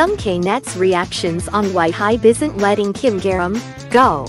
Some K-Net's reactions on why Hybe isn't letting Kim Garam go.